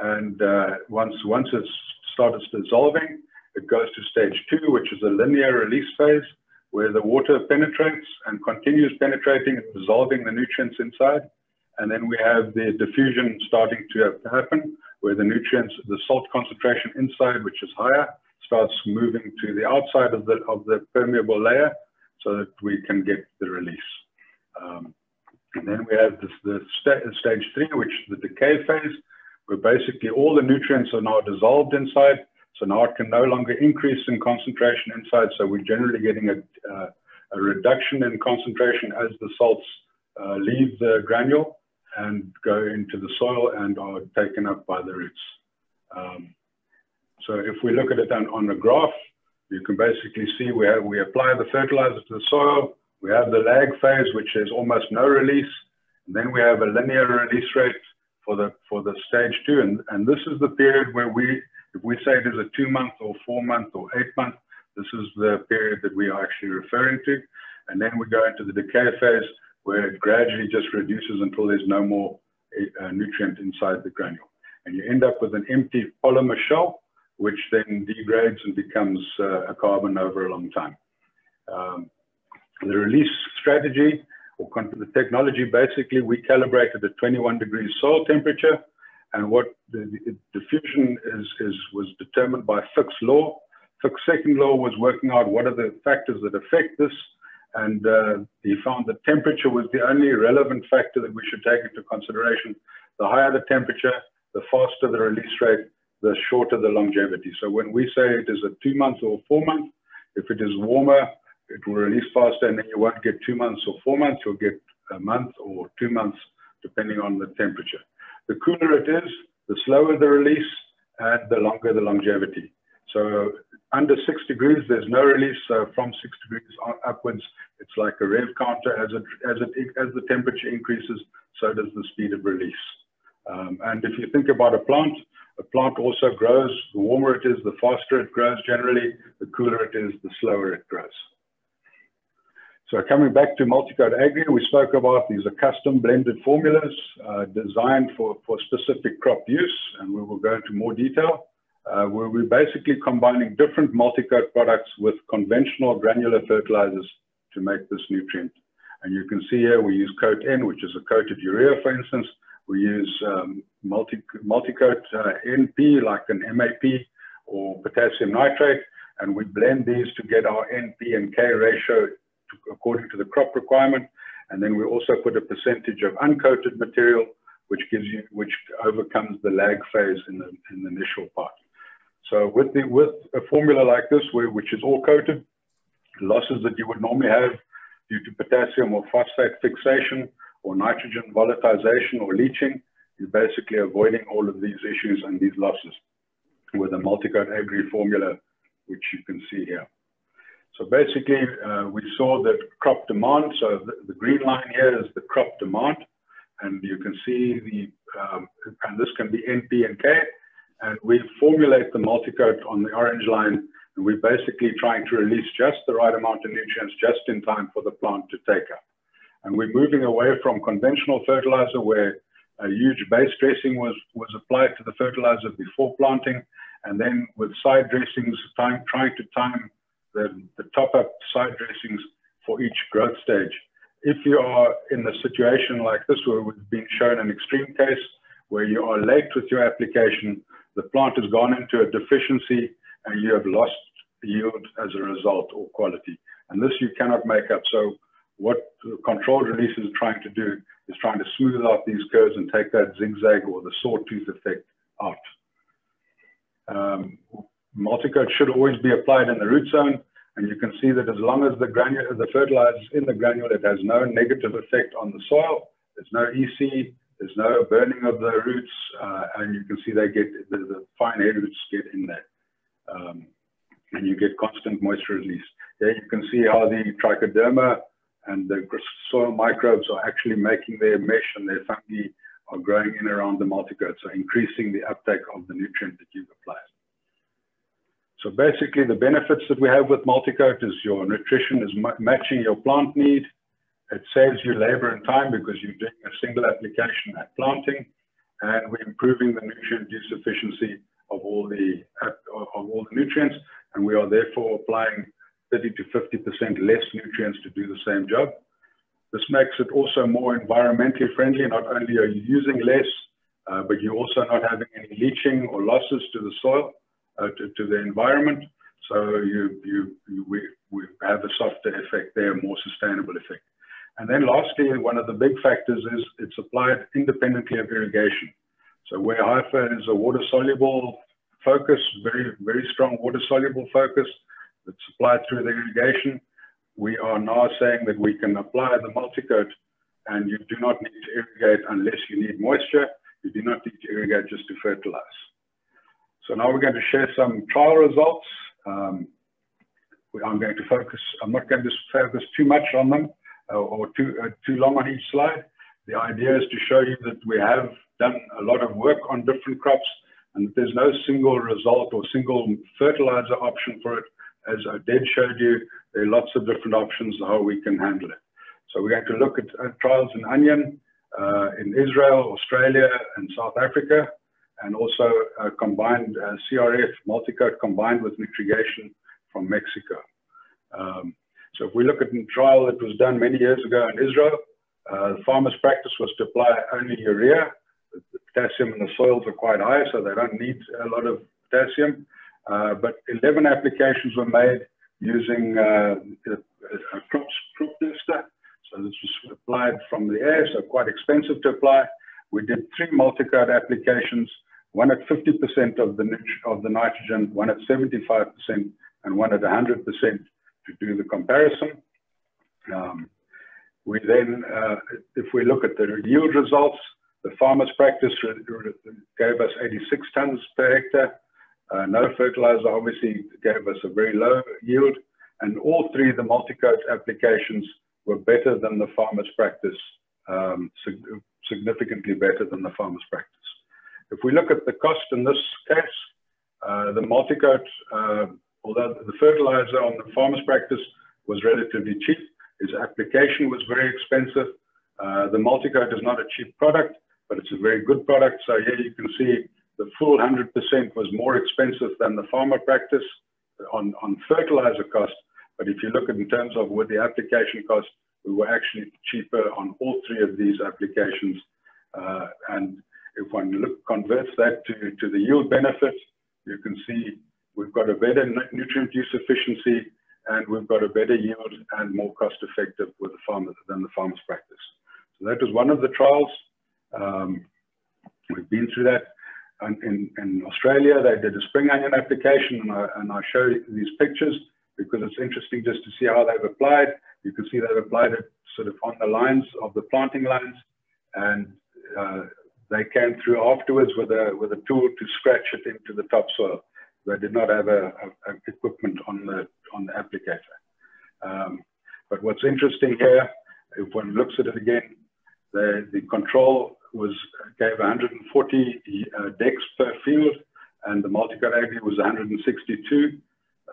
And uh, once, once it starts dissolving, it goes to stage two, which is a linear release phase, where the water penetrates and continues penetrating and dissolving the nutrients inside. And then we have the diffusion starting to happen, where the nutrients, the salt concentration inside, which is higher, starts moving to the outside of the, of the permeable layer so that we can get the release. Um, and then we have this, the st stage three, which is the decay phase, where basically all the nutrients are now dissolved inside. So now it can no longer increase in concentration inside. So we're generally getting a, uh, a reduction in concentration as the salts uh, leave the granule and go into the soil and are taken up by the roots. Um, so if we look at it on, on the graph, you can basically see we, we apply the fertilizer to the soil, we have the lag phase, which is almost no release, and then we have a linear release rate for the for the stage two, and, and this is the period where we, if we say it is a two month or four month or eight month, this is the period that we are actually referring to, and then we go into the decay phase where it gradually just reduces until there's no more uh, nutrient inside the granule, and you end up with an empty polymer shell which then degrades and becomes uh, a carbon over a long time. Um, the release strategy or the technology, basically we calibrated at 21 degrees soil temperature and what the, the diffusion is, is, was determined by Fick's law. Fick's second law was working out what are the factors that affect this and uh, he found that temperature was the only relevant factor that we should take into consideration. The higher the temperature, the faster the release rate, the shorter the longevity. So when we say it is a two month or four month, if it is warmer, it will release faster and then you won't get two months or four months, you'll get a month or two months, depending on the temperature. The cooler it is, the slower the release and the longer the longevity. So under six degrees, there's no release. So from six degrees upwards, it's like a rev counter. As it, as it, as the temperature increases, so does the speed of release. Um, and if you think about a plant, a plant also grows. The warmer it is, the faster it grows generally. The cooler it is, the slower it grows. So coming back to Multicote Agri, we spoke about these are custom blended formulas uh, designed for, for specific crop use, and we will go into more detail. Uh, where we're basically combining different Multicote products with conventional granular fertilizers to make this nutrient. And you can see here we use CoteN, which is a coated urea, for instance, we use um, multi, Multicote uh, NP like an MAP or potassium nitrate, and we blend these to get our NP and K ratio according to the crop requirement. And then we also put a percentage of uncoated material, which gives you, which overcomes the lag phase in the, in the initial part. So with the, with a formula like this, where, which is all coated, losses that you would normally have due to potassium or phosphate fixation or nitrogen volatilization or leaching, you're basically avoiding all of these issues and these losses with a Multicote agri formula, which you can see here. So basically, uh, we saw that crop demand, so the, the, green line here is the crop demand, and you can see the, um, and this can be NP and K, and we formulate the Multicote on the orange line, and we're basically trying to release just the right amount of nutrients just in time for the plant to take up. And we're moving away from conventional fertilizer where a huge base dressing was, was applied to the fertilizer before planting. And then with side dressings, time, trying to time the, the top up side dressings for each growth stage. If you are in a situation like this, where we've been shown an extreme case where you are late with your application, the plant has gone into a deficiency and you have lost yield as a result or quality. And this you cannot make up. So what controlled release is trying to do is trying to smooth out these curves and take that zigzag or the sawtooth effect out. Um, Multicote should always be applied in the root zone, and you can see that as long as the, granule, the fertilizer is in the granule, it has no negative effect on the soil. There's no EC, there's no burning of the roots, uh, and you can see they get the, the fine head roots get in there. Um, and you get constant moisture release. There you can see how the trichoderma and the soil microbes are actually making their mesh and their fungi are growing in around the Multicote, so increasing the uptake of the nutrient that you've applied. So basically the benefits that we have with Multicote is your nutrition is matching your plant need. It saves you labor and time because you're doing a single application at planting and we're improving the nutrient use efficiency of all the, of all the nutrients and we are therefore applying 30 to 50% less nutrients to do the same job. This makes it also more environmentally friendly. Not only are you using less, uh, but you're also not having any leaching or losses to the soil, uh, to, to, the environment. So you, you, you, we, we have a softer effect there, more sustainable effect. And then lastly, one of the big factors is it's applied independently of irrigation. So where Haifa is a water-soluble focus, very, very strong water soluble focus that's applied through the irrigation. We are now saying that we can apply the Multicote and you do not need to irrigate unless you need moisture. You do not need to irrigate just to fertilize. So now we're going to share some trial results. Um, I'm going to focus, I'm not going to focus too much on them uh, or too, uh, too long on each slide. The idea is to show you that we have done a lot of work on different crops and there's no single result or single fertilizer option for it. As Oded showed you, there are lots of different options how we can handle it. So we're going to look at uh, trials in onion uh, in Israel, Australia, and South Africa, and also uh, combined uh, CRF Multicote combined with nutrition from Mexico. Um, so if we look at the trial that was done many years ago in Israel, uh, the farmer's practice was to apply only urea. The potassium in the soils are quite high, so they don't need a lot of potassium. Uh, but 11 applications were made using uh, a, a crop, crop tester. So this was applied from the air, so quite expensive to apply. We did three Multicote applications, one at 50% of the, of the nitrogen, one at 75%, and one at 100% to do the comparison. Um, we then, uh, if we look at the yield results, the farmer's practice gave us 86 tons per hectare. Uh, no fertilizer obviously gave us a very low yield. And all three of the Multicote applications were better than the farmer's practice, um, sig significantly better than the farmer's practice. If we look at the cost in this case, uh, the Multicote, uh, although the fertilizer on the farmer's practice was relatively cheap, his application was very expensive. Uh, the Multicote is not a cheap product, but it's a very good product. So here you can see the full 100% was more expensive than the farmer practice on, on fertilizer cost. But if you look at in terms of what the application cost, we were actually cheaper on all three of these applications. Uh, and if one look, converts that to, to the yield benefit, you can see we've got a better nutrient use efficiency and we've got a better yield and more cost effective with the farmer than the farmer's practice. So that was one of the trials. Um, we've been through that. And in, in Australia, they did a spring onion application, and I, and I show these pictures because it's interesting just to see how they've applied. You can see they've applied it sort of on the lines of the planting lines, and uh, they came through afterwards with a with a tool to scratch it into the topsoil. They did not have a, a, a equipment on the on the applicator. Um, but what's interesting here, if one looks at it again, the, the control was gave 140 uh, decks per field, and the Multicote agri was 162.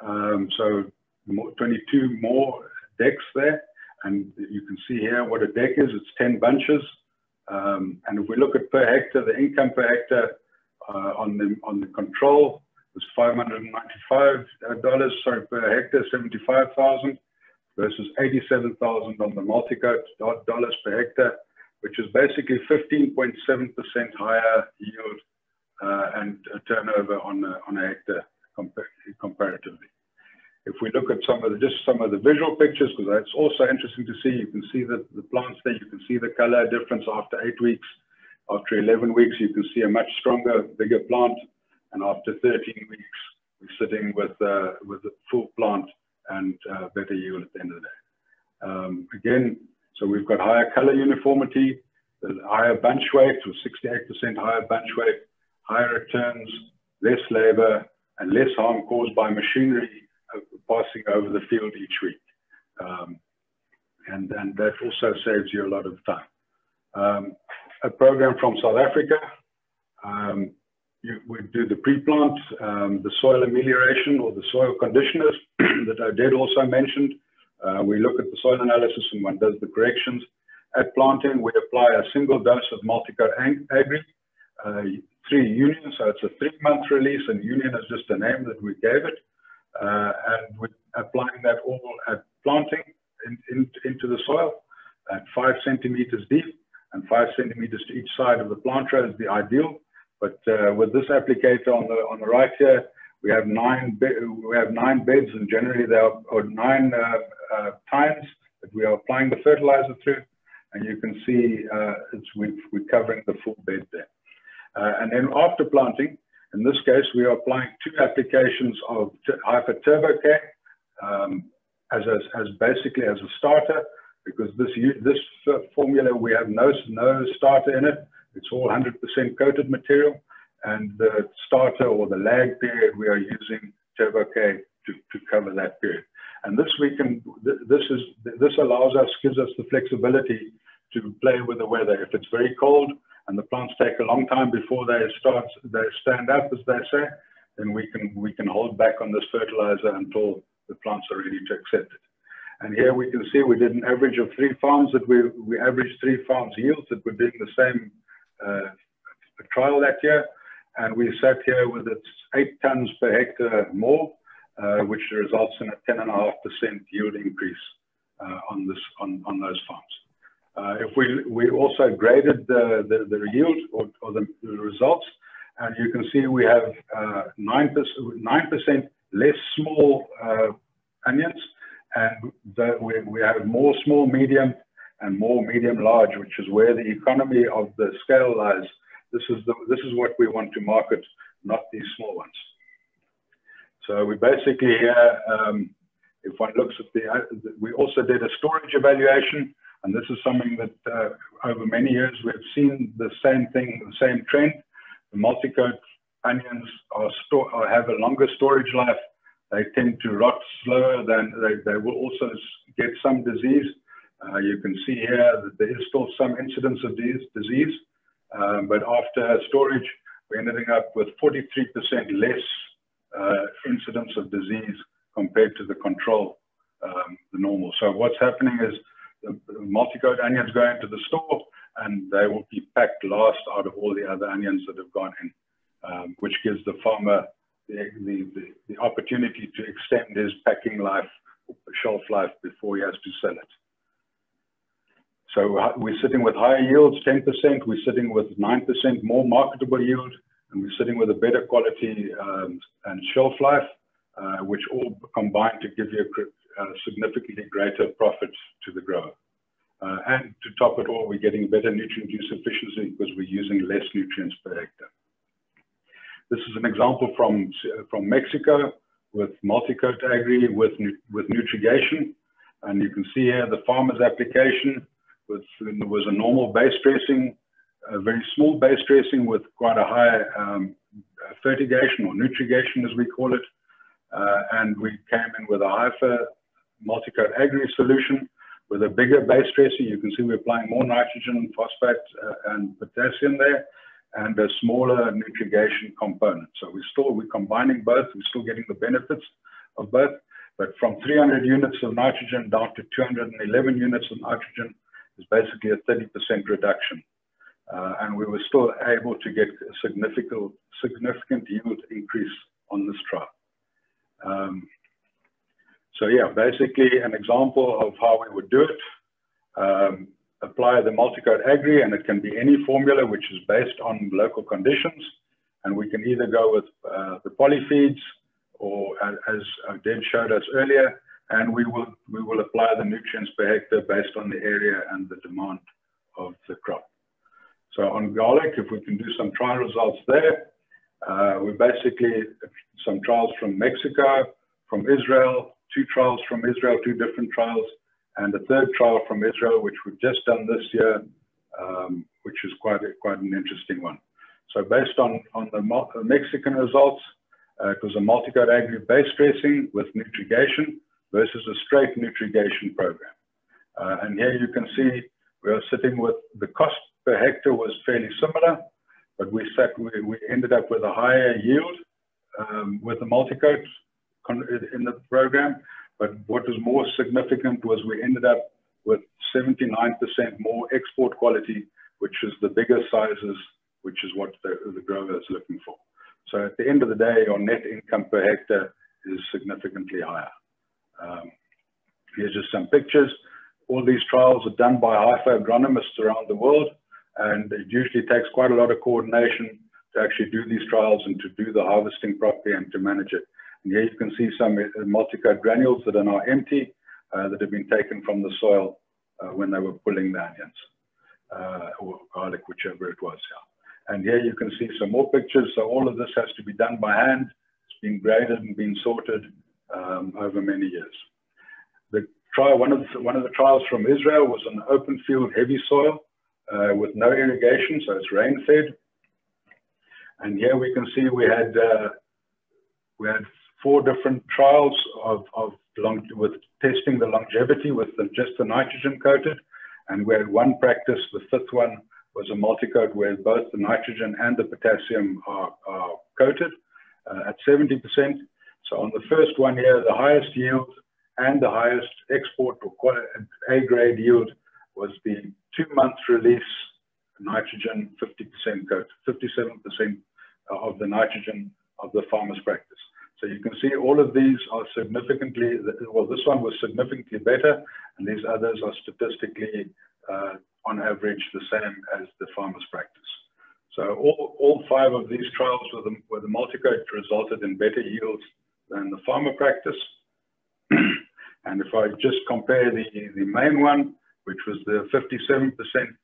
Um, so more, 22 more decks there. And you can see here what a deck is. It's 10 bunches. Um, and if we look at per hectare, the income per hectare uh, on the on the control was $595, sorry, per hectare, 75,000 versus 87,000 on the Multicote dollars per hectare which is basically 15.7% higher yield uh, and turnover on a, on a hectare compar comparatively. If we look at some of the, just some of the visual pictures, because it's also interesting to see, you can see that the plants there, you can see the color difference after eight weeks. After 11 weeks, you can see a much stronger, bigger plant. And after 13 weeks, we're sitting with, uh, with a full plant and uh, better yield at the end of the day. Um, again, so we've got higher color uniformity, higher bunch weight, or 68% higher bunch weight, higher returns, less labor, and less harm caused by machinery passing over the field each week. Um, and, and that also saves you a lot of time. Um, a program from South Africa, um, you, we do the pre-plant, um, the soil amelioration or the soil conditioners that Oded also mentioned. Uh, we look at the soil analysis and one does the corrections. At planting, we apply a single dose of Multicote agri, uh, three unions, so it's a three-month release, and union is just a name that we gave it. Uh, and we're applying that all at planting in, in, into the soil at five centimeters deep and five centimeters to each side of the planter is the ideal. But uh, with this applicator on the on the right here, we have nine we have nine beds, and generally there are or nine uh, uh, times that we are applying the fertilizer through, and you can see uh, it's we, we're covering the full bed there. Uh, and then after planting, In this case, we are applying two applications of Haifa Turbo K um, as, a, as basically as a starter because this this formula we have no no starter in it. It's all 100% coated material, and the starter or the lag period we are using Turbo K to, to cover that period. And this we can this is this allows us gives us the flexibility to play with the weather. If it's very cold and the plants take a long time before they start they stand up, as they say, then we can we can hold back on this fertilizer until the plants are ready to accept it. And here we can see we did an average of three farms that we, we averaged three farms yields that were doing the same uh, trial that year. And we sat here with its eight tons per hectare more, uh, which results in a 10.5% yield increase uh, on, this, on, on those farms. Uh, if we, we also graded the, the, the yield or, or the, the, results, and you can see we have 9%, uh, 9% less small uh, onions, and the, we, we have more small, medium, and more medium large, which is where the economy of the scale lies. This is the, this is what we want to market, not these small ones. So we basically here, um, if one looks at the, we also did a storage evaluation, and this is something that uh, over many years we've seen the same thing, the same trend. The Multicote onions are store, or have a longer storage life they tend to rot slower than they, they will also get some disease. Uh, you can see here that there is still some incidence of these disease, um, but after storage, we're ending up with 43% less uh, incidence of disease compared to the control, um, the normal. So what's happening is the, the Multicote onions go into the store and they will be packed last out of all the other onions that have gone in, um, which gives the farmer the, the, the, opportunity to extend his packing life, shelf life before he has to sell it. So uh, we're sitting with higher yields, 10%, we're sitting with 9% more marketable yield, and we're sitting with a better quality um, and shelf life, uh, which all combine to give you a, significantly greater profit to the grower. Uh, and to top it all, we're getting better nutrient use efficiency because we're using less nutrients per hectare. This is an example from, from Mexico with Multicote agri with, with Nutrigation. And you can see here the farmer's application with, was a normal base dressing, a very small base dressing with quite a high um, fertigation or nutrigation as we call it. Uh, and we came in with a Haifa Multicote agri solution with a bigger base dressing. You can see we're applying more nitrogen, and phosphate, uh, and potassium there and a smaller nutrigation component. So we're still, we're combining both, we're still getting the benefits of both, but from 300 units of nitrogen down to 211 units of nitrogen is basically a 30% reduction. Uh, and we were still able to get a significant, significant yield increase on this trial. Um, so yeah, basically an example of how we would do it. Um, apply the Multicote agri and it can be any formula which is based on local conditions. And we can either go with uh, the polyfeeds or as uh, Deb showed us earlier, and we will, we will apply the nutrients per hectare based on the area and the demand of the crop. So on garlic, if we can do some trial results there, uh, we basically, some trials from Mexico, from Israel, two trials from Israel, two different trials, and a third trial from Israel, which we've just done this year, um, which is quite a, quite an interesting one. So based on, on the Mexican results, uh, it was a Multicote agri-based dressing with nutrigation versus a straight nutrigation program. Uh, and here you can see we are sitting with the cost per hectare was fairly similar, but we, sat, we, we ended up with a higher yield um, with the Multicote in the program, but what was more significant was we ended up with 79% more export quality, which is the bigger sizes, which is what the, the grower is looking for. So at the end of the day, your net income per hectare is significantly higher. Um, here's just some pictures. All these trials are done by Haifa agronomists around the world, and it usually takes quite a lot of coordination to actually do these trials and to do the harvesting properly and to manage it. And here you can see some uh, Multicote granules that are now empty, uh, that have been taken from the soil uh, when they were pulling the onions, uh, or garlic, whichever it was. Yeah. And here you can see some more pictures. So all of this has to be done by hand. It's been graded and been sorted um, over many years. The trial, one of the, one of the trials from Israel was an open field heavy soil uh, with no irrigation, so it's rain fed. And here we can see we had uh, we had four different trials of, of long, with testing the longevity with the, just the nitrogen coated. And we had one practice, the fifth one was a Multicote where both the nitrogen and the potassium are, are coated uh, at 70%. So on the first one here, the highest yield and the highest export or A grade yield was the two month release nitrogen 50% coat, 57% of the nitrogen of the farmer's practice. So you can see all of these are significantly, well, this one was significantly better, and these others are statistically, uh, on average, the same as the farmer's practice. So all, all five of these trials with the, the Multicote resulted in better yields than the farmer practice. and if I just compare the, the main one, which was the 57%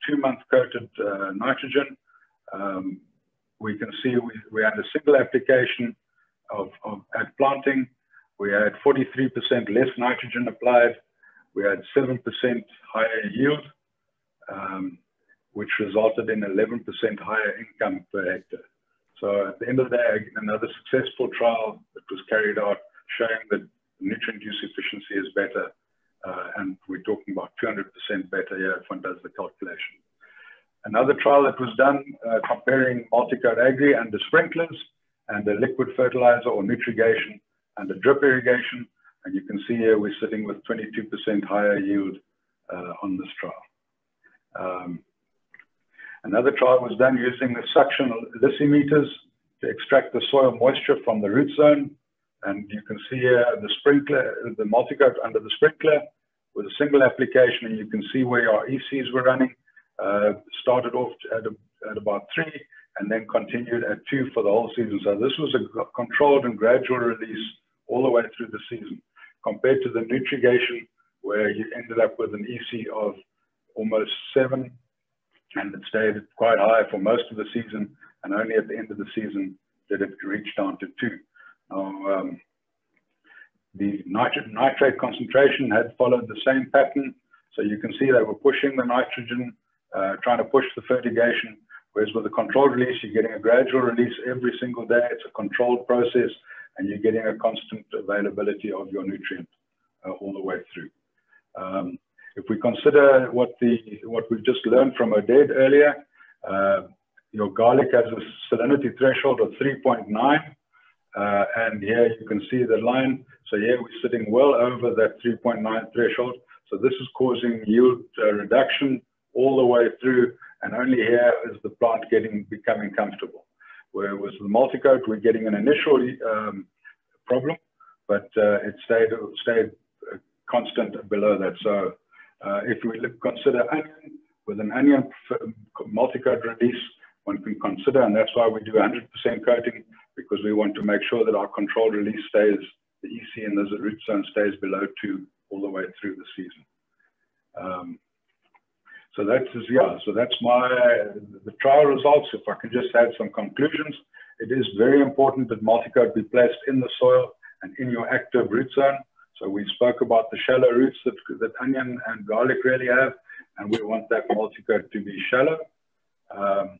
two-month coated uh, nitrogen, um, we can see we, we had a single application of, of at planting. We had 43% less nitrogen applied. We had 7% higher yield, um, which resulted in 11% higher income per hectare. So at the end of the day, another successful trial that was carried out showing that nutrient use efficiency is better. Uh, and we're talking about 200% better here if one does the calculation. Another trial that was done uh, comparing Multicote agri and the sprinklers and the liquid fertilizer or nutrigation and the drip irrigation. And you can see here we're sitting with 22% higher yield uh, on this trial. Um, another trial was done using the suction lysimeters to extract the soil moisture from the root zone. And you can see here the sprinkler, the Multicote under the sprinkler with a single application, and you can see where our ECs were running. Uh, started off at, a, at about three, and then continued at two for the whole season. So this was a controlled and gradual release all the way through the season, compared to the nutrigation, where you ended up with an EC of almost seven, and it stayed quite high for most of the season, and only at the end of the season did it reach down to two. Now, um, the nitrate, nitrate concentration had followed the same pattern, so you can see they were pushing the nitrogen, uh, trying to push the fertigation Whereas with a controlled release, you're getting a gradual release every single day. It's a controlled process, and you're getting a constant availability of your nutrient uh, all the way through. Um, if we consider what the what we've just learned from Oded earlier, uh, your garlic has a salinity threshold of 3.9, uh, and here you can see the line. So here we're sitting well over that 3.9 threshold. So this is causing yield uh, reduction all the way through and only here is the plant getting becoming comfortable. Where with the Multicote, we're getting an initial um, problem, but uh, it stayed stayed uh, constant below that. So uh, if we consider onion with an onion Multicote release, one can consider, and that's why we do 100% coating because we want to make sure that our controlled release stays, the EC in the root zone stays below two all the way through the season. Um, so that's yeah. So that's my the trial results. If I can just add some conclusions, it is very important that Multicote be placed in the soil and in your active root zone. So we spoke about the shallow roots that that onion and garlic really have, and we want that Multicote to be shallow. Um,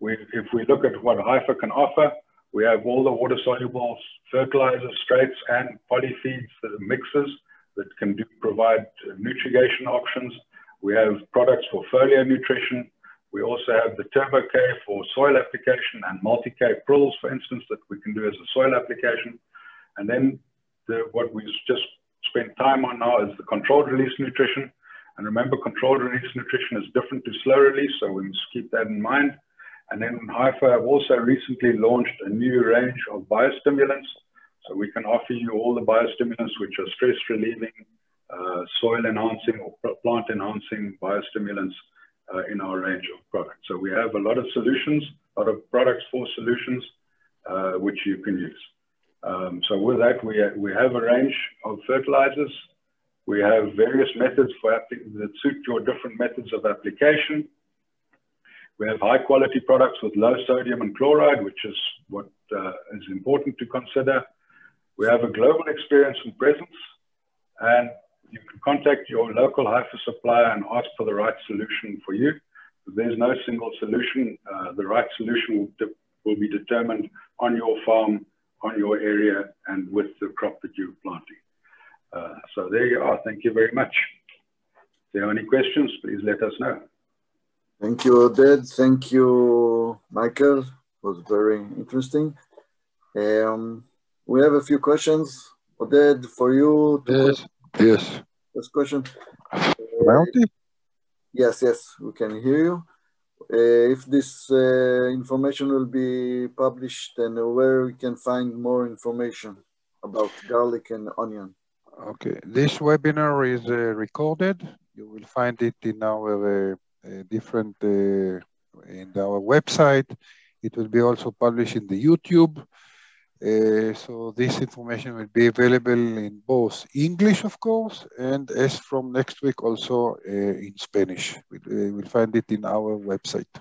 we, if we look at what Haifa can offer, we have all the water-soluble fertilizers, straights, and polyfeeds, the mixes that can do, provide nutrigation options we have products for foliar nutrition. We also have the Turbo K for soil application and multi-K prills, for instance, that we can do as a soil application. And then the, what we just spent time on now is the controlled release nutrition. And remember, controlled release nutrition is different to slow release, so we must keep that in mind. And then Haifa have also recently launched a new range of biostimulants. So we can offer you all the biostimulants which are stress relieving, uh, soil enhancing or plant enhancing biostimulants uh, in our range of products. So we have a lot of solutions, a lot of products for solutions, uh, which you can use. Um, so with that, we, we have a range of fertilizers. We have various methods for that suit your different methods of application. We have high quality products with low sodium and chloride, which is what uh, is important to consider. We have a global experience and presence, and you can contact your local Haifa supplier and ask for the right solution for you. There's no single solution. Uh, the right solution will, will be determined on your farm, on your area, and with the crop that you're planting. Uh, so there you are. Thank you very much. If there are any questions, please let us know. Thank you, Oded. Thank you, Michael. It was very interesting. Um, we have a few questions. Oded, for you. yes, yes. First question. Yes, yes, we can hear you. Uh, if this uh, information will be published and where we can find more information about garlic and onion. Okay, this webinar is uh, recorded. You will find it in our uh, uh, different, uh, in our website. It will be also published in the YouTube. Uh, so this information will be available in both English, of course, and as from next week also uh, in Spanish. We'll, we'll, find it in our website.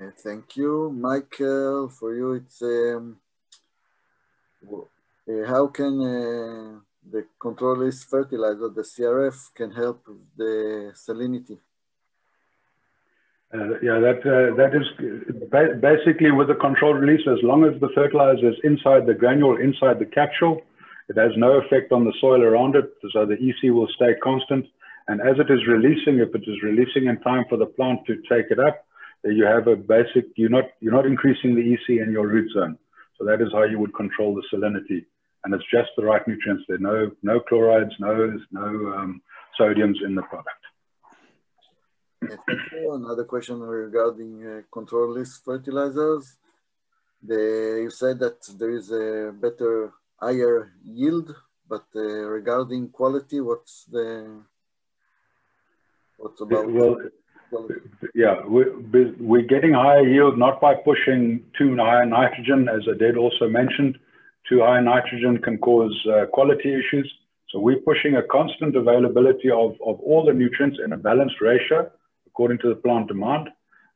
Uh, thank you, Michael. For you, it's um, uh, how can uh, the control release fertilizer, the CRF, can help the salinity? Uh, yeah, that uh, that is basically with the controlled release. As long as the fertilizer is inside the granule, inside the capsule, it has no effect on the soil around it. So the EC will stay constant. And as it is releasing, if it is releasing in time for the plant to take it up, you have a basic. You're not you're not increasing the EC in your root zone. So that is how you would control the salinity. And it's just the right nutrients. There are no no chlorides, no no um, sodiums in the product. Thank you. Another question regarding uh, control release fertilizers. The, you said that there is a better, higher yield, but uh, regarding quality, what's the, what's about? Well, quality? yeah, we're, we're getting higher yield not by pushing too high nitrogen, as Oded also mentioned. Too high nitrogen can cause uh, quality issues. So we're pushing a constant availability of, of all the nutrients in a balanced ratio according to the plant demand.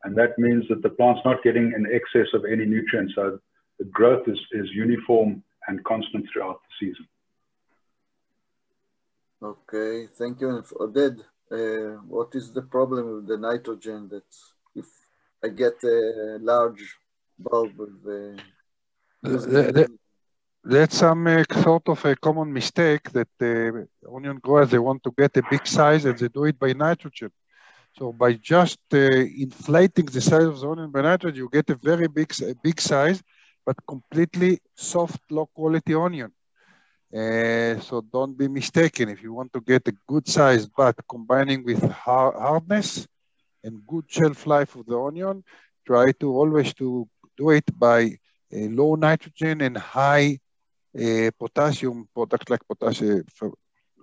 And that means that the plant's not getting an excess of any nutrients. So the growth is, is uniform and constant throughout the season. Okay, thank you. And for Oded, uh, what is the problem with the nitrogen that if I get a large bulb with the... Uh, that's some uh, sort of a common mistake that the onion growers, they want to get a big size and they do it by nitrogen. So by just uh, inflating the size of the onion by nitrogen, you get a very big, a big size, but completely soft, low quality onion. Uh, so don't be mistaken. If you want to get a good size, but combining with hard hardness and good shelf life of the onion, try to always to do it by low nitrogen and high uh, potassium products like potassium,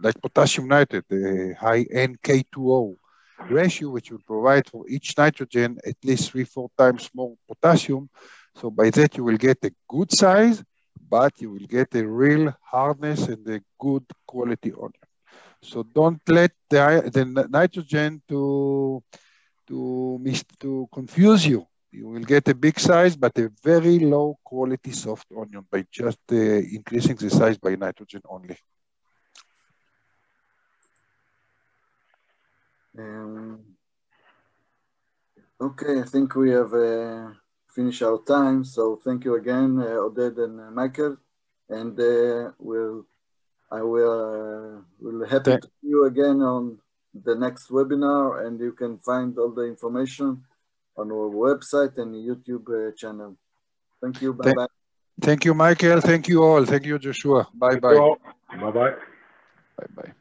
like potassium nitrate, uh, high NK2O ratio, which will provide for each nitrogen at least three, four times more potassium. So by that, you will get a good size, but you will get a real hardness and a good quality onion. So don't let the, the nitrogen to, to, mis to confuse you. You will get a big size, but a very low quality soft onion by just uh, increasing the size by nitrogen only. Um, okay, I think we have uh, finished our time. So thank you again, uh, Oded and uh, Michael. And uh, we'll, I will, uh, will happy to see you again on the next webinar and you can find all the information on our website and YouTube uh, channel. Thank you. Bye bye. Thank you, Michael. Thank you all. Thank you, Joshua. Bye bye. Bye bye. Bye bye.